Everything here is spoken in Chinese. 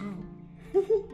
哦呵呵